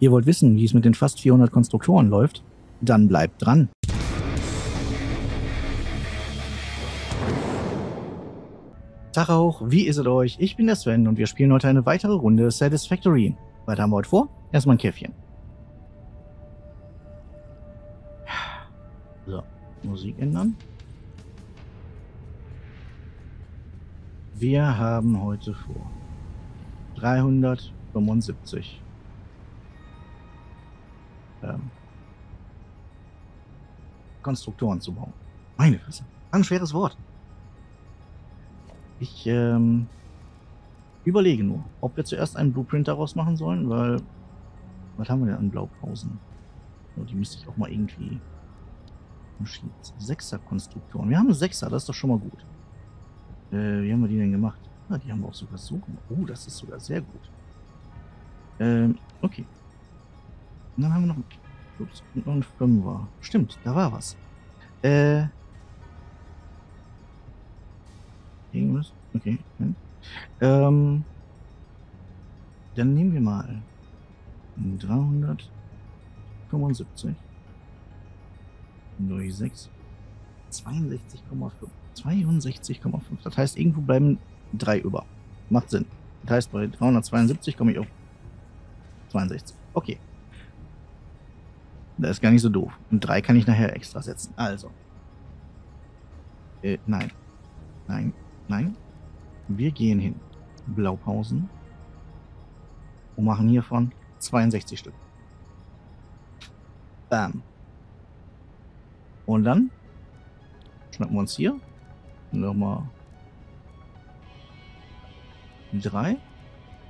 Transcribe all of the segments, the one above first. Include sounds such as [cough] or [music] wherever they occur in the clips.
Ihr wollt wissen, wie es mit den fast 400 Konstruktoren läuft? Dann bleibt dran. Tag auch, wie ist es euch? Ich bin der Sven und wir spielen heute eine weitere Runde Satisfactory. Was haben wir heute vor? Erstmal ein Käffchen. So, Musik ändern. Wir haben heute vor 375 ähm, Konstruktoren zu bauen. Meine Fresse. Ein schweres Wort. Ich ähm, überlege nur, ob wir zuerst einen Blueprint daraus machen sollen, weil was haben wir denn an Blaupausen? Oh, die müsste ich auch mal irgendwie Sechser-Konstruktoren. Wir haben einen Sechser, das ist doch schon mal gut. Äh, wie haben wir die denn gemacht? Ah, die haben wir auch sogar so gemacht. Oh, das ist sogar sehr gut. Ähm, okay. Und dann haben wir noch, ups, noch einen Fünfer. Stimmt, da war was. Äh. Irgendwas? Okay. Ähm. Dann nehmen wir mal 375 durch 6. 62,5. 62,5. Das heißt, irgendwo bleiben 3 über. Macht Sinn. Das heißt, bei 372 komme ich auf 62. Okay. Das ist gar nicht so doof. Und 3 kann ich nachher extra setzen. Also. Äh, nein. Nein. Nein. Wir gehen hin. Blaupausen. Und machen hiervon 62 Stück. Bam. Und dann schnappen wir uns hier nochmal drei.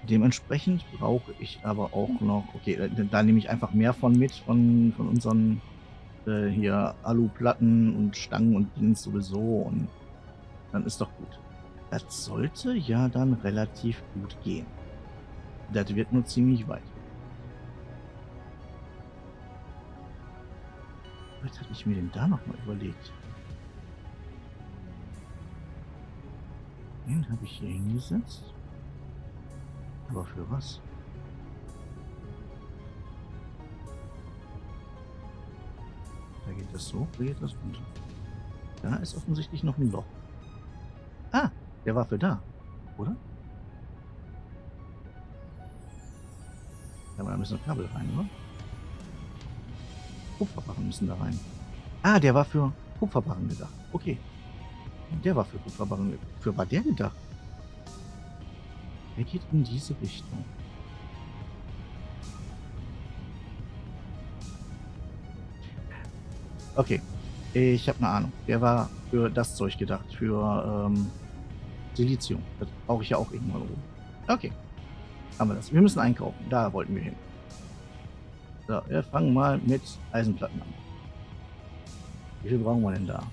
Dementsprechend brauche ich aber auch noch, okay, da, da, nehme ich einfach mehr von mit, von, von unseren äh, hier Aluplatten und Stangen und Dings sowieso und dann ist doch gut. Das sollte ja dann relativ gut gehen. Das wird nur ziemlich weit. Was hatte ich mir denn da nochmal überlegt? Den habe ich hier hingesetzt. Aber für was? Da geht das so, da geht das runter. Da ist offensichtlich noch ein Loch. Ah, der war für da, oder? Da müssen noch Kabel rein, oder? Kupferbarren müssen da rein. Ah, der war für Kupferbarren gedacht. Okay. Der war für Kupferbarren. Für war der gedacht? Der geht in diese Richtung. Okay. Ich habe eine Ahnung. Der war für das Zeug gedacht. Für ähm, Silizium. Das brauche ich ja auch irgendwann oben. Okay. Haben wir das. Wir müssen einkaufen. Da wollten wir hin. So, wir fangen mal mit Eisenplatten an. Wie viel brauchen wir denn da?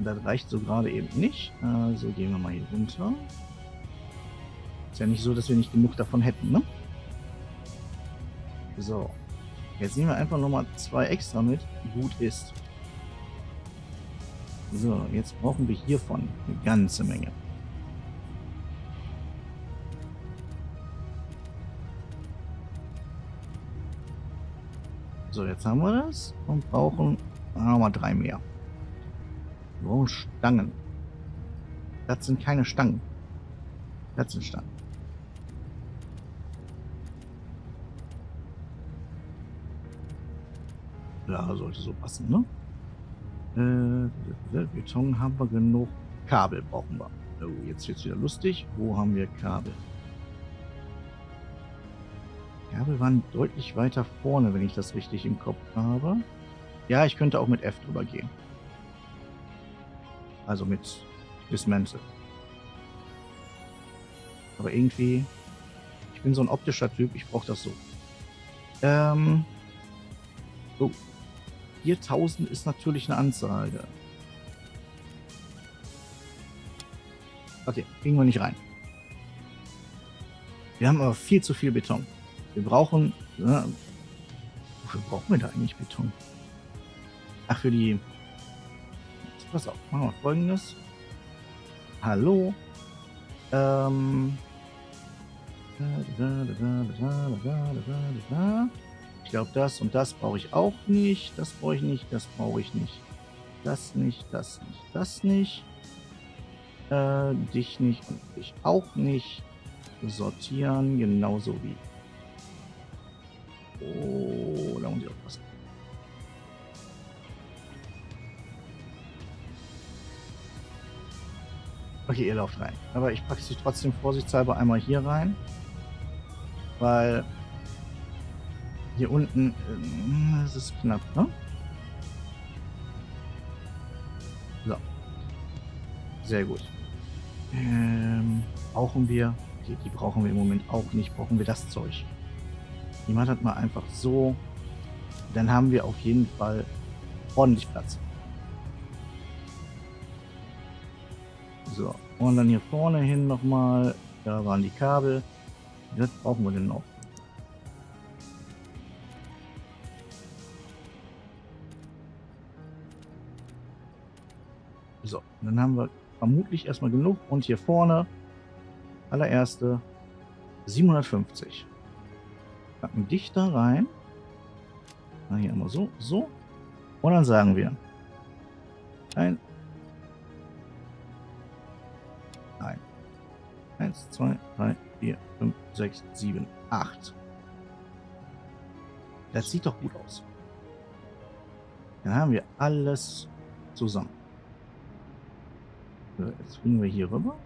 Das reicht so gerade eben nicht. Also gehen wir mal hier runter. Ist ja nicht so, dass wir nicht genug davon hätten, ne? So. Jetzt nehmen wir einfach nochmal zwei extra mit. Gut ist. So, jetzt brauchen wir hiervon eine ganze Menge. So, jetzt haben wir das und brauchen nochmal drei mehr. Brauchen Stangen. Das sind keine Stangen. Das sind Stangen. Ja, sollte so passen, ne? Äh, Beton haben wir genug. Kabel brauchen wir. Oh, jetzt wird's wieder lustig. Wo haben wir Kabel? Kabel waren deutlich weiter vorne, wenn ich das richtig im Kopf habe. Ja, ich könnte auch mit F drüber gehen. Also mit Dismantle. Aber irgendwie, ich bin so ein optischer Typ, ich brauche das so. Ähm, so. 4000 ist natürlich eine Ansage. Okay, kriegen wir nicht rein. Wir haben aber viel zu viel Beton. Wir brauchen. Ja, wofür brauchen wir da eigentlich Beton? Ach, für die. Pass auf, machen wir folgendes. Hallo. Ähm. Ich glaube, das und das brauche ich auch nicht. Das brauche ich nicht. Das brauche ich nicht. Das nicht. Das nicht. Das nicht. Äh, dich nicht und dich auch nicht. Sortieren, genauso wie. Oh, da muss ich aufpassen. Okay, ihr lauft rein. Aber ich packe sie trotzdem vorsichtshalber einmal hier rein. Weil hier unten, äh, es ist knapp, ne? So. Sehr gut. Ähm, brauchen wir, die, die brauchen wir im Moment auch nicht, brauchen wir das Zeug. Die macht das mal einfach so. Dann haben wir auf jeden Fall ordentlich Platz. So, und dann hier vorne hin nochmal. Da waren die Kabel. Was brauchen wir denn noch? So, dann haben wir vermutlich erstmal genug. Und hier vorne, allererste, 750. Packen dich da rein. Na, hier einmal so, so. Und dann sagen wir, ein, eins, zwei, drei, vier, fünf, sechs, sieben, acht. Das sieht doch gut aus. Dann haben wir alles zusammen. So, jetzt fliegen wir hier rüber.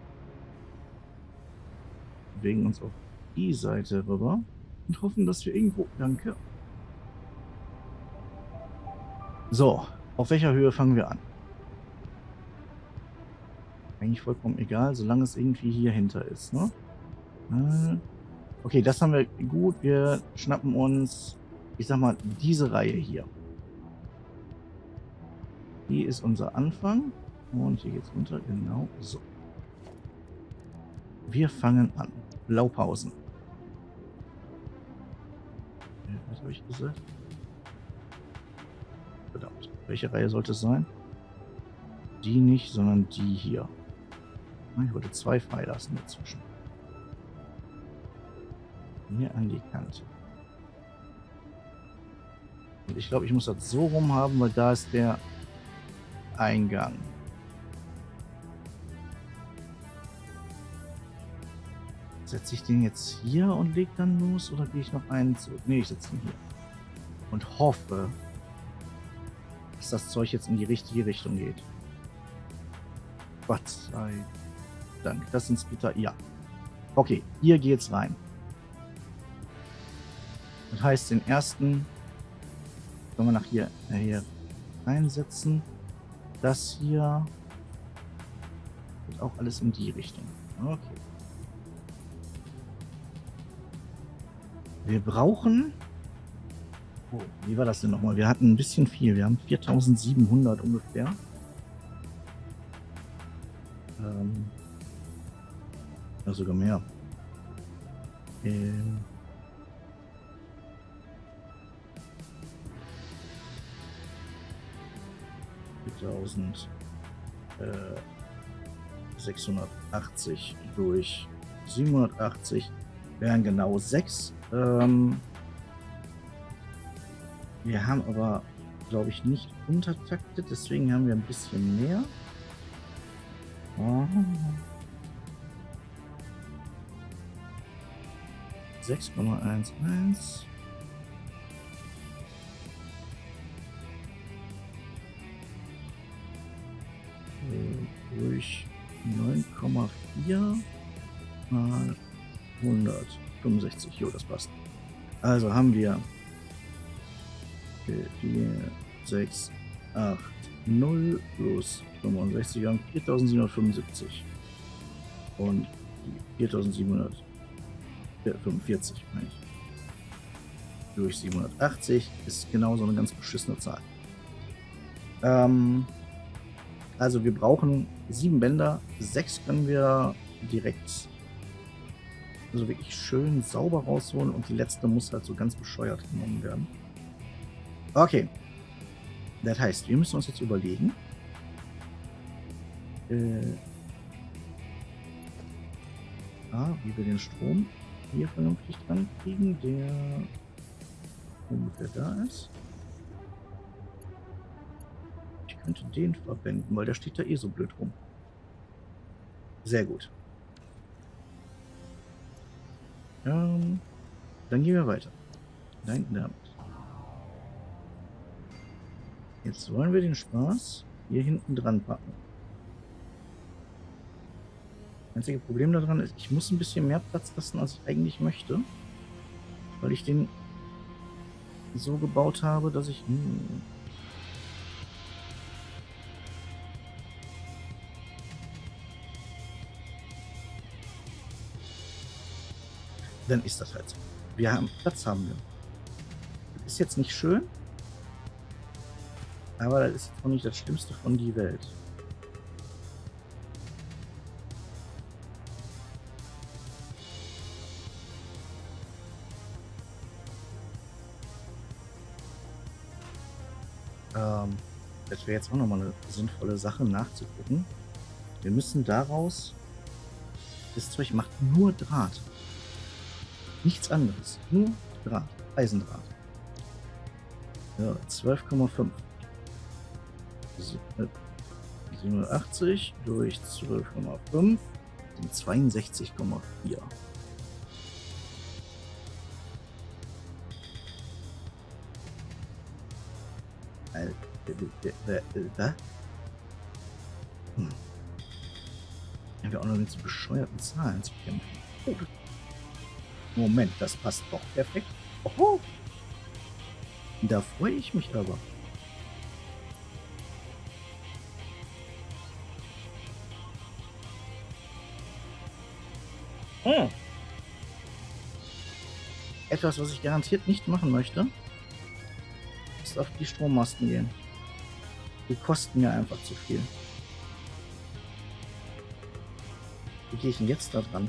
Bewegen uns auf die Seite rüber und hoffen, dass wir irgendwo... Danke. So, auf welcher Höhe fangen wir an? Eigentlich vollkommen egal, solange es irgendwie hier hinter ist, ne? Äh, okay, das haben wir gut. Wir schnappen uns, ich sag mal, diese Reihe hier. Die ist unser Anfang. Und hier geht's runter, genau so. Wir fangen an. Blaupausen. Was habe ich gesagt? Verdammt. Welche Reihe sollte es sein? Die nicht, sondern die hier. Ich wollte zwei freilassen dazwischen. Hier an die Kante. Und ich glaube, ich muss das so rum haben, weil da ist der Eingang. Setze ich den jetzt hier und leg dann los oder gehe ich noch einen zurück? Ne, ich setze ihn hier. Und hoffe, dass das Zeug jetzt in die richtige Richtung geht. Gott sei Dank. Das sind Splitter. Ja. Okay, hier geht's rein. Das heißt, den ersten können wir nach hier, äh, hier reinsetzen. Das hier geht auch alles in die Richtung. Okay. Wir brauchen... Oh, wie war das denn nochmal? Wir hatten ein bisschen viel. Wir haben 4700 ungefähr. Ähm, ja, sogar mehr. Ähm, äh, 680 durch 780 wären genau 6 ähm, wir haben aber, glaube ich, nicht untertaktet, deswegen haben wir ein bisschen mehr. Oh. 6,11 durch 9,4 mal 100. 65, jo, das passt. Also haben wir 4, 6, 8, 0 plus 65 haben 4775. Und 4745, meine ich. Durch 780 ist genauso eine ganz beschissene Zahl. Ähm, also wir brauchen sieben Bänder, sechs können wir direkt also wirklich schön sauber rausholen und die letzte muss halt so ganz bescheuert genommen werden. Okay. Das heißt, wir müssen uns jetzt überlegen, äh, ah, wie wir den Strom hier vernünftig dran kriegen, der ungefähr da ist. Ich könnte den verwenden, weil der steht da eh so blöd rum. Sehr gut. Ähm, dann gehen wir weiter. Hinten damit. Jetzt wollen wir den Spaß hier hinten dran packen. Einzige Problem daran ist, ich muss ein bisschen mehr Platz lassen, als ich eigentlich möchte. Weil ich den so gebaut habe, dass ich... Hm, dann ist das halt so. Wir haben Platz haben wir. Ist jetzt nicht schön, aber das ist auch nicht das Schlimmste von die Welt. Das wäre jetzt auch nochmal eine sinnvolle Sache nachzugucken. Wir müssen daraus, das Zeug macht nur Draht. Nichts anderes. Nur Draht. Eisendraht. Ja, 12,5. 87 durch 12,5 sind 62,4. Hm. Haben wir auch noch mit so bescheuerten Zahlen zu kämpfen. Oh. Moment, das passt doch perfekt. Oho. Da freue ich mich aber. Hm. Etwas, was ich garantiert nicht machen möchte, ist auf die Strommasten gehen. Die kosten mir einfach zu viel. Wie gehe ich denn jetzt da dran?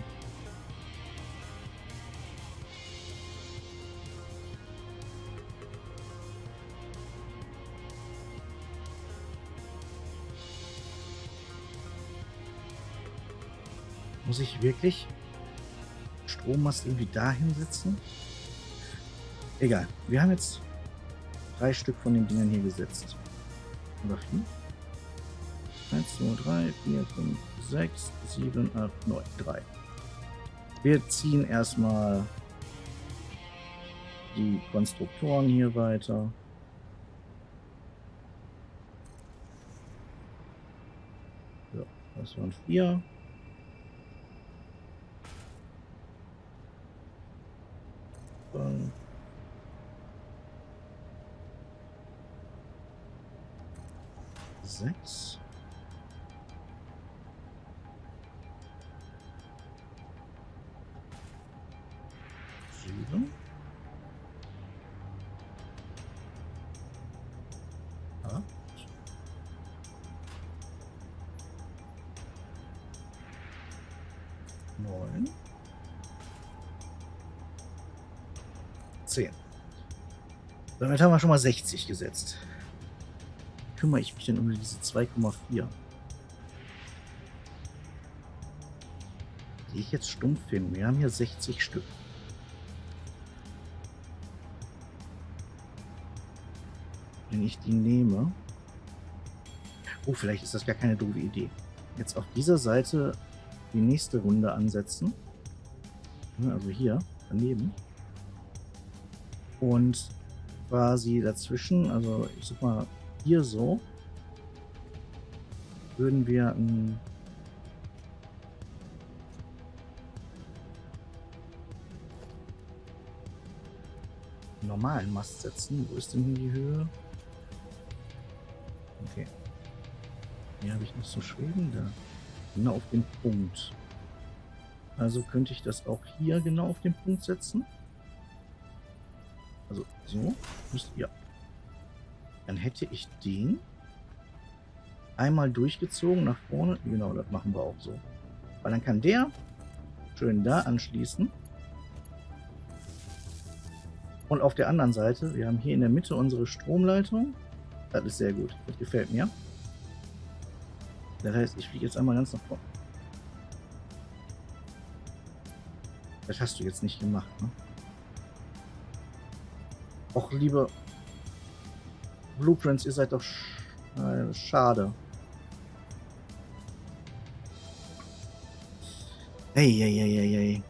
Muss ich wirklich Strommast irgendwie da hinsetzen? Egal. Wir haben jetzt drei Stück von den Dingern hier gesetzt. Oder vier? 1, 2, 3, 4, 5, 6, 7, 8, 9, 3. Wir ziehen erstmal die Konstruktoren hier weiter. Ja, das waren vier. Dann sechs. Zehn. Damit haben wir schon mal 60 gesetzt kümmere ich mich denn um diese 2,4? Sehe ich jetzt stumpf hin? Wir haben hier 60 Stück. Wenn ich die nehme... Oh, vielleicht ist das gar keine doofe Idee. Jetzt auf dieser Seite die nächste Runde ansetzen. Also hier, daneben. Und quasi dazwischen, also ich sag mal hier so würden wir einen normalen Mast setzen. Wo ist denn die Höhe? Okay. Hier habe ich noch so schweben da. Genau auf den Punkt. Also könnte ich das auch hier genau auf den Punkt setzen. Also so. Müsste, ja, dann hätte ich den einmal durchgezogen nach vorne. Genau, das machen wir auch so. Weil dann kann der schön da anschließen. Und auf der anderen Seite, wir haben hier in der Mitte unsere Stromleitung. Das ist sehr gut. Das gefällt mir. Das heißt, ich fliege jetzt einmal ganz nach vorne. Das hast du jetzt nicht gemacht, ne? Och, liebe Blueprints, ihr seid doch sch äh, schade. Hey.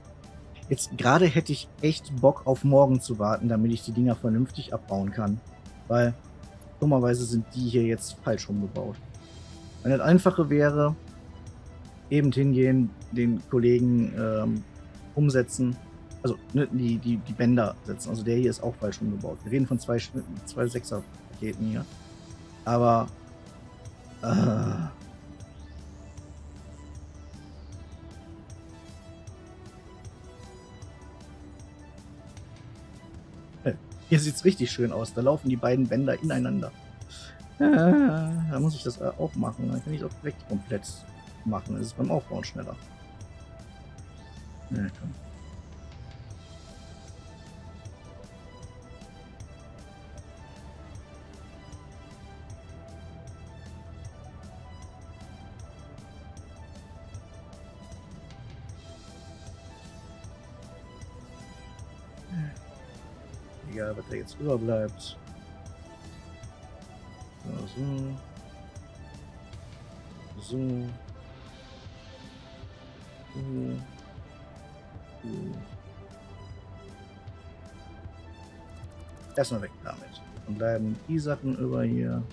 Jetzt gerade hätte ich echt Bock auf morgen zu warten, damit ich die Dinger vernünftig abbauen kann. Weil dummerweise sind die hier jetzt falsch rumgebaut. Wenn das einfache wäre, eben hingehen, den Kollegen ähm, umsetzen, also ne, die, die, die Bänder setzen. Also der hier ist auch falsch umgebaut. Wir reden von zwei, zwei Sechser-Paketen hier. Aber äh, Hier sieht es richtig schön aus. Da laufen die beiden Bänder ineinander. Ah, da muss ich das auch machen. Dann kann ich auch direkt komplett machen. Das ist beim Aufbauen schneller. Ja, komm. Was da jetzt überbleibt. So. So. So. so. Erstmal weg damit. Dann bleiben die Sachen über hier.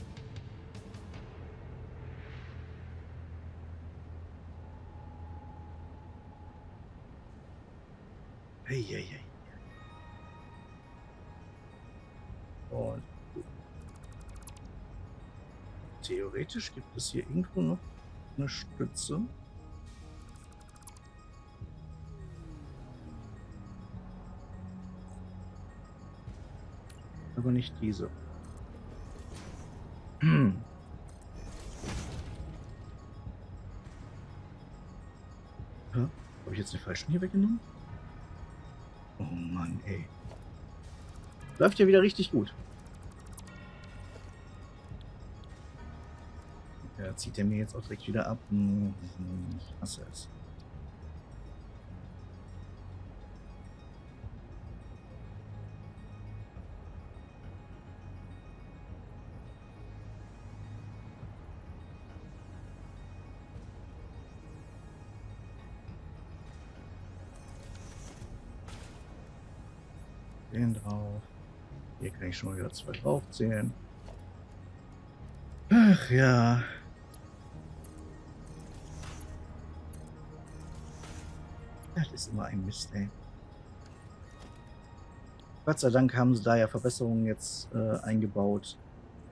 Und theoretisch gibt es hier irgendwo noch eine Stütze. Aber nicht diese. Hm. Habe ich jetzt den falschen hier weggenommen? Läuft ja wieder richtig gut. Ja, zieht er mir jetzt auch direkt wieder ab. Ich hasse es. Schon wieder zwei draufzählen. Ach ja. Das ist immer ein Mist, ey. Gott sei Dank haben sie da ja Verbesserungen jetzt äh, eingebaut.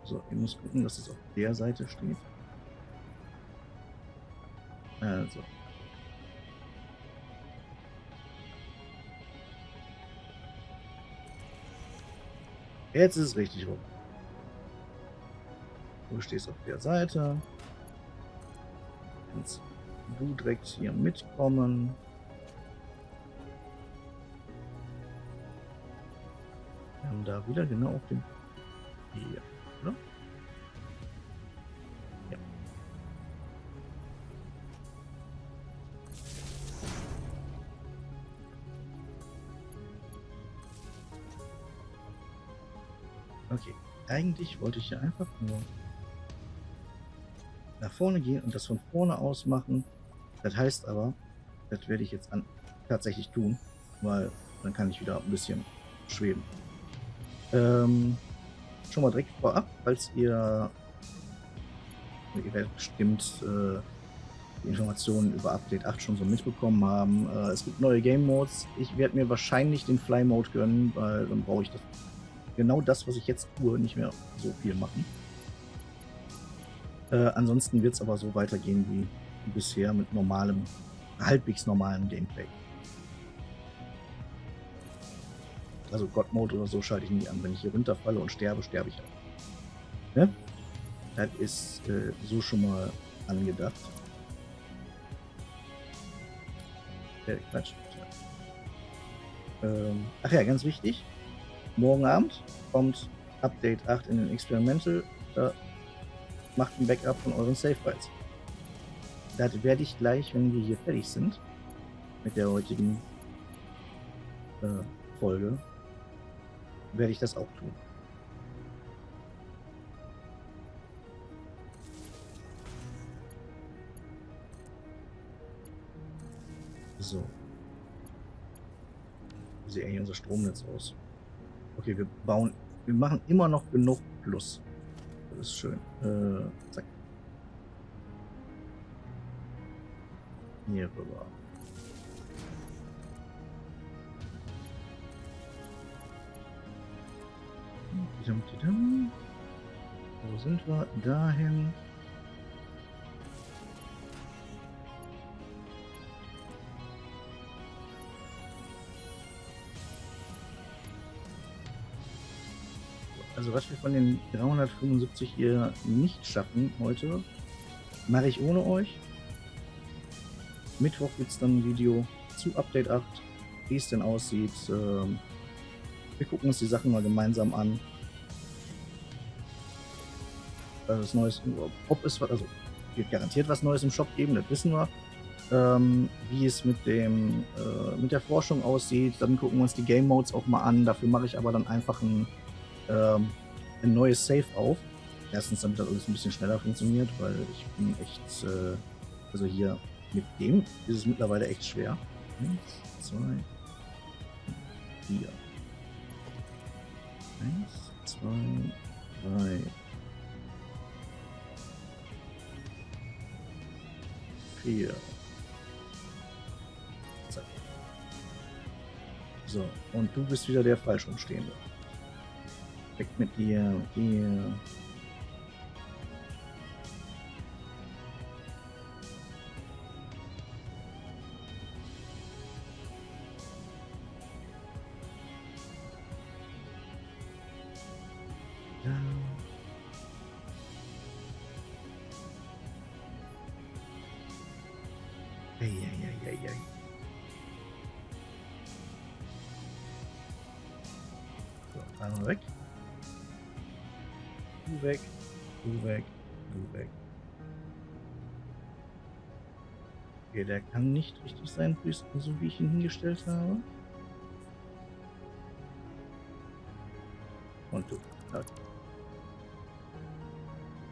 So, ich muss gucken, dass es auf der Seite steht. Also. Jetzt ist es richtig rum. Du stehst auf der Seite. Kannst du direkt hier mitkommen. Wir haben da wieder genau auf dem... Hier, eigentlich wollte ich ja einfach nur nach vorne gehen und das von vorne aus machen. Das heißt aber, das werde ich jetzt tatsächlich tun, weil dann kann ich wieder ein bisschen schweben. Ähm, schon mal direkt vorab, falls ihr, ihr werdet bestimmt äh, die Informationen über Update 8 schon so mitbekommen haben. Äh, es gibt neue Game Modes. Ich werde mir wahrscheinlich den Fly Mode gönnen, weil dann brauche ich das genau das, was ich jetzt tue, nicht mehr so viel machen. Äh, ansonsten wird es aber so weitergehen wie bisher mit normalem, halbwegs normalem Gameplay. Also God Mode oder so schalte ich nie an. Wenn ich hier runterfalle und sterbe, sterbe ich halt. Ne? Das ist äh, so schon mal angedacht. Äh, Quatsch. Ähm, ach ja, ganz wichtig. Morgen Abend kommt Update 8 in den Experimental. Da macht ein Backup von euren Save Files. Das werde ich gleich, wenn wir hier fertig sind, mit der heutigen äh, Folge werde ich das auch tun. So. Sieht eigentlich unser Stromnetz aus? Okay, wir bauen, wir machen immer noch genug Plus. Das ist schön. Äh, zack. Hier rüber. Wo sind wir? Dahin. Also was wir von den 375 hier nicht schaffen heute, mache ich ohne euch. Mittwoch gibt es dann ein Video zu Update 8, wie es denn aussieht. Ähm, wir gucken uns die Sachen mal gemeinsam an. Was Neues, ob es also wird garantiert was Neues im Shop geben, das wissen wir. Ähm, wie es mit dem äh, mit der Forschung aussieht, dann gucken wir uns die Game Modes auch mal an. Dafür mache ich aber dann einfach ein ähm, ein neues Save auf. Erstens, damit das alles ein bisschen schneller funktioniert, weil ich bin echt, äh, also hier mit dem ist es mittlerweile echt schwer. Eins, zwei, vier. Eins, zwei, drei. Vier. Zack. So, und du bist wieder der falsch umstehende. Weg mit dir, mit dir. Einmal weg. Weg, du weg, du weg. Okay, der kann nicht richtig sein, so wie ich ihn hingestellt habe. Und du.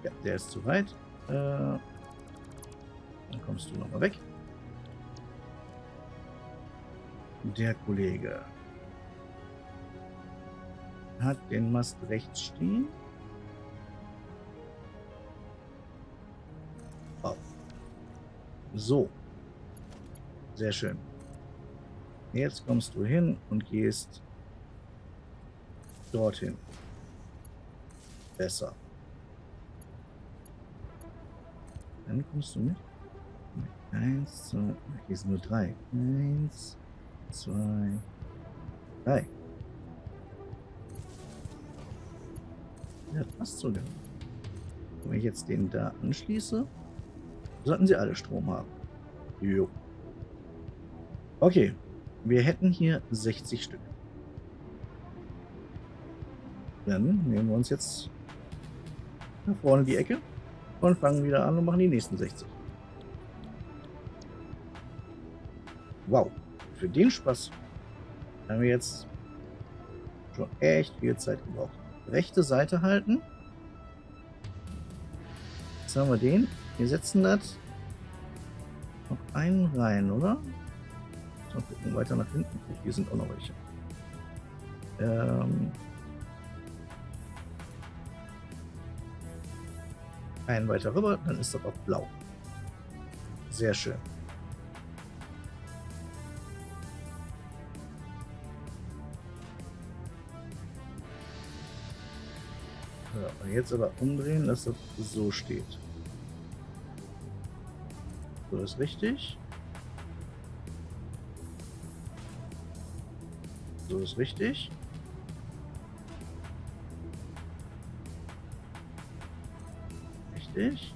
Ja, der ist zu weit. Äh, dann kommst du nochmal weg. Der Kollege hat den Mast rechts stehen. So. Sehr schön. Jetzt kommst du hin und gehst dorthin. Besser. Dann kommst du mit. Eins, zwei, hier sind nur drei. Eins, zwei, drei. Ja, passt sogar. Wenn ich jetzt den da anschließe, sollten sie alle Strom haben. Jo. Okay. Wir hätten hier 60 Stück. Dann nehmen wir uns jetzt nach vorne die Ecke und fangen wieder an und machen die nächsten 60. Wow. Für den Spaß haben wir jetzt schon echt viel Zeit gebraucht. Rechte Seite halten. Jetzt haben wir den. Wir setzen das noch einen rein, oder? Mal gucken, weiter nach hinten. Hier sind auch noch welche. Ähm einen weiter rüber, dann ist das auch blau. Sehr schön. Jetzt aber umdrehen, dass das so steht. So ist richtig. So ist richtig. Richtig.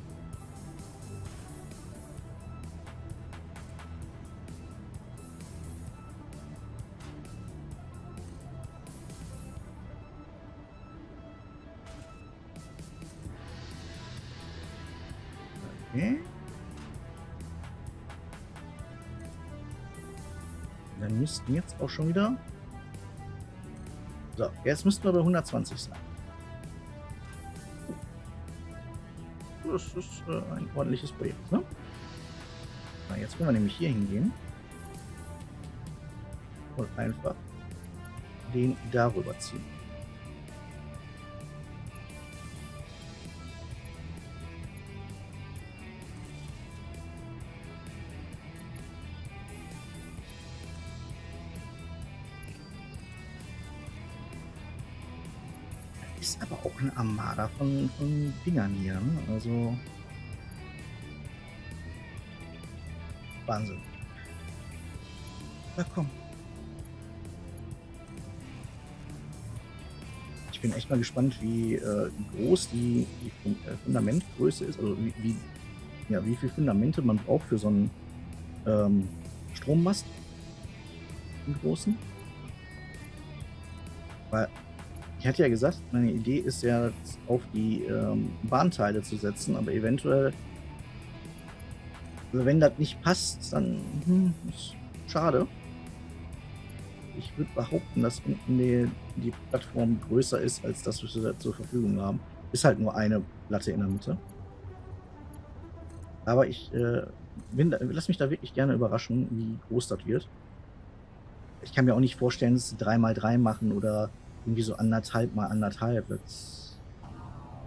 Müssten jetzt auch schon wieder So, jetzt müssten wir bei 120 sein. Das ist äh, ein ordentliches Projekt, ne? Na, jetzt können wir nämlich hier hingehen. Und einfach den darüber ziehen. Eine Armada von, von Dingern hier. Ne? Also. Wahnsinn. Na komm. Ich bin echt mal gespannt, wie äh, groß die, die äh, Fundamentgröße ist. Also wie, wie, ja, wie viele Fundamente man braucht für so einen ähm, Strommast. Einen großen. Weil ich hatte ja gesagt, meine Idee ist ja, auf die ähm, Bahnteile zu setzen, aber eventuell, also wenn das nicht passt, dann hm, ist schade. Ich würde behaupten, dass unten die, die, Plattform größer ist, als das, was wir zur Verfügung haben. Ist halt nur eine Platte in der Mitte. Aber ich äh, bin, lass mich da wirklich gerne überraschen, wie groß das wird. Ich kann mir auch nicht vorstellen, dass sie 3x3 machen oder irgendwie so anderthalb mal anderthalb. Das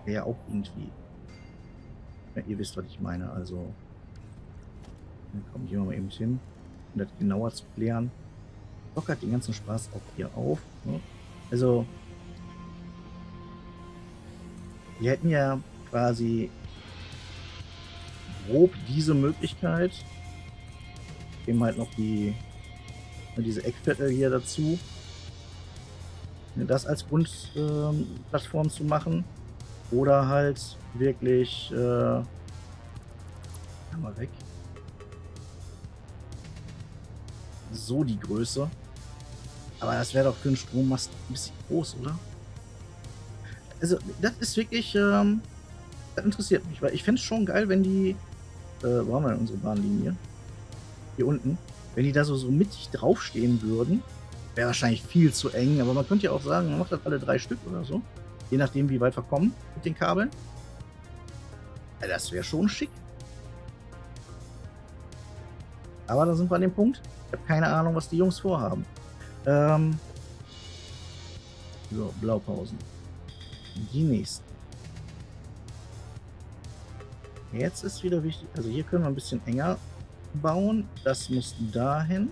wäre ja auch irgendwie. Ja, ihr wisst, was ich meine. Also. Dann komme ich immer mal eben hin, um das genauer zu klären. Lockert den ganzen Spaß auch hier auf. Ne? Also. Wir hätten ja quasi grob diese Möglichkeit. Eben halt noch die diese Eckviertel hier dazu das als Grundplattform ähm, zu machen. Oder halt wirklich. Äh, mal weg. So die Größe. Aber das wäre doch für einen Strommast ein bisschen groß, oder? Also, das ist wirklich. Ähm, das interessiert mich, weil ich fände es schon geil, wenn die. Äh, wo haben wir denn unsere Bahnlinie? Hier unten. Wenn die da so, so mittig draufstehen würden Wäre wahrscheinlich viel zu eng, aber man könnte ja auch sagen, man macht das alle drei Stück oder so. Je nachdem, wie weit wir kommen mit den Kabeln. Ja, das wäre schon schick. Aber da sind wir an dem Punkt. Ich habe keine Ahnung, was die Jungs vorhaben. Ähm so, Blaupausen. Die nächsten. Jetzt ist wieder wichtig, also hier können wir ein bisschen enger bauen. Das muss dahin.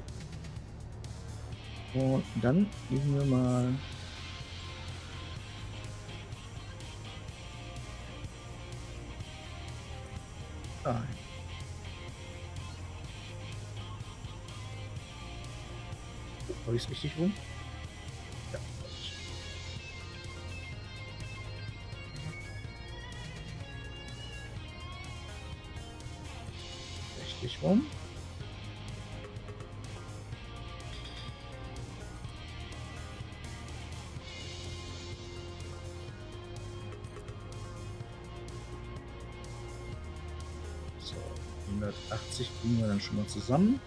Und dann gehen wir mal dahin. Habe ich es richtig rum? Ja. Richtig rum. Kriegen wir dann schon mal zusammen.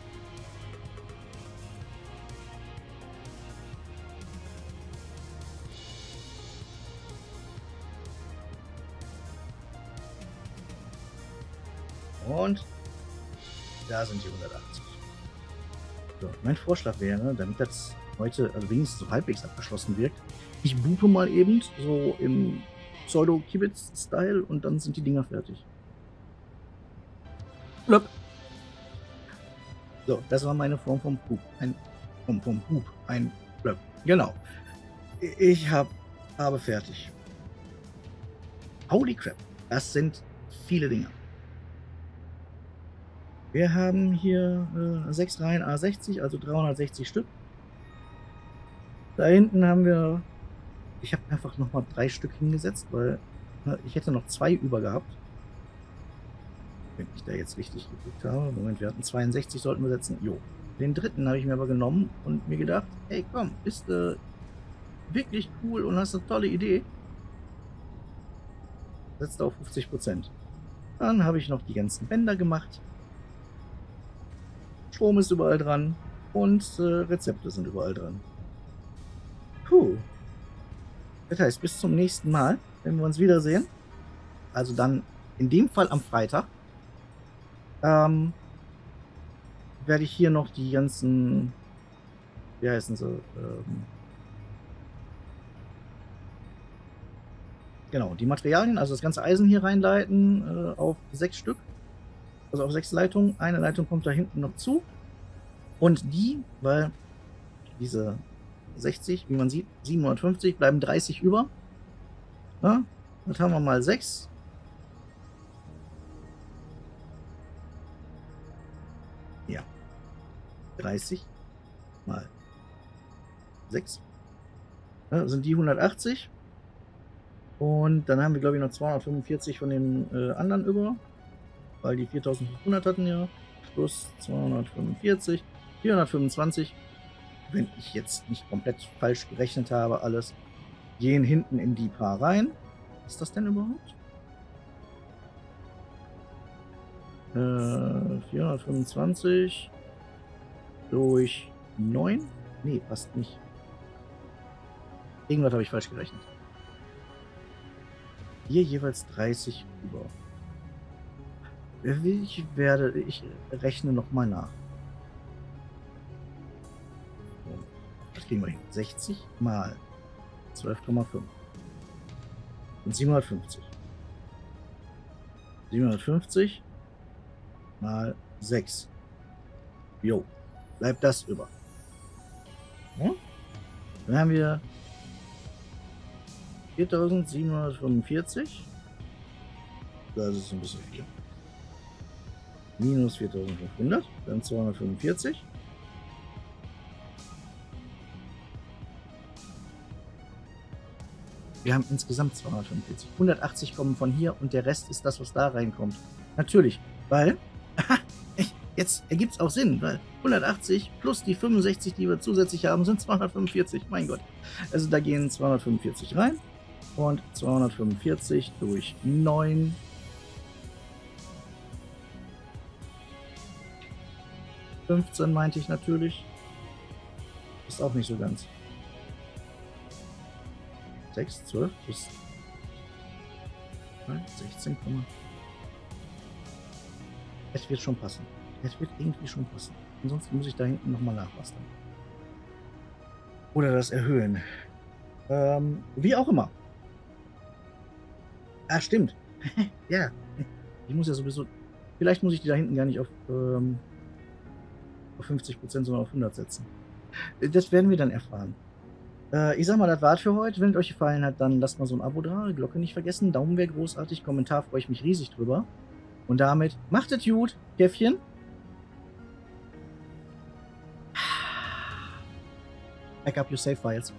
Und da sind die 180. So, mein Vorschlag wäre, damit das heute also wenigstens so halbwegs abgeschlossen wirkt, ich buche mal eben so im Pseudo-Kibitz-Style und dann sind die Dinger fertig. Blöp. So, das war meine Form vom Pup. Ein vom, vom Pup. Ein. Genau. Ich hab, habe fertig. Holy crap. Das sind viele Dinge. Wir haben hier äh, sechs Reihen A60, also 360 Stück. Da hinten haben wir, ich habe einfach nochmal drei Stück hingesetzt, weil äh, ich hätte noch zwei über gehabt. Wenn ich da jetzt richtig geguckt habe. Moment, wir hatten 62, sollten wir setzen. Jo. Den dritten habe ich mir aber genommen und mir gedacht, hey komm, bist du äh, wirklich cool und hast eine tolle Idee. Setzt auf 50 Prozent. Dann habe ich noch die ganzen Bänder gemacht. Strom ist überall dran und äh, Rezepte sind überall dran. Puh. Das heißt, bis zum nächsten Mal, wenn wir uns wiedersehen. Also dann in dem Fall am Freitag. Ähm, werde ich hier noch die ganzen, wie heißen sie, ähm, genau, die Materialien, also das ganze Eisen hier reinleiten äh, auf sechs Stück. Also auf sechs Leitungen. Eine Leitung kommt da hinten noch zu. Und die, weil diese 60, wie man sieht, 750, bleiben 30 über. Ja, das haben wir mal 6. 30 mal 6. Ja, sind die 180. Und dann haben wir, glaube ich, noch 245 von den äh, anderen über. Weil die 4500 hatten ja. Plus 245. 425. Wenn ich jetzt nicht komplett falsch gerechnet habe, alles. Gehen hinten in die Paar rein. Ist das denn überhaupt? Äh, 425 durch 9? Nee, passt nicht. Irgendwas habe ich falsch gerechnet. Hier jeweils 30 über. Ich werde, ich rechne nochmal nach. Das kriegen wir hin. 60 mal 12,5. Und 750. 750 mal 6. Jo. Bleibt das über. Ja? Dann haben wir 4745. Das ist ein bisschen viel. Minus 4500, dann 245. Wir haben insgesamt 245. 180 kommen von hier und der Rest ist das, was da reinkommt. Natürlich, weil, jetzt ergibt es auch Sinn, weil 180 plus die 65, die wir zusätzlich haben, sind 245. Mein Gott. Also da gehen 245 rein und 245 durch 9. Fünfzehn meinte ich natürlich. Ist auch nicht so ganz. 6, 12 bis 16, es wird schon passen. Es wird irgendwie schon passen. Ansonsten muss ich da hinten nochmal nachbasteln. Oder das erhöhen. Ähm, wie auch immer. Ah, stimmt. [laughs] ja. Ich muss ja sowieso. Vielleicht muss ich die da hinten gar nicht auf, ähm, auf 50%, sondern auf 100 setzen. Das werden wir dann erfahren. Äh, ich sag mal, das war's für heute. Wenn es euch gefallen hat, dann lasst mal so ein Abo da. Glocke nicht vergessen. Daumen wäre großartig. Kommentar freue ich mich riesig drüber. Und damit macht es gut, Käffchen. Back up your save files.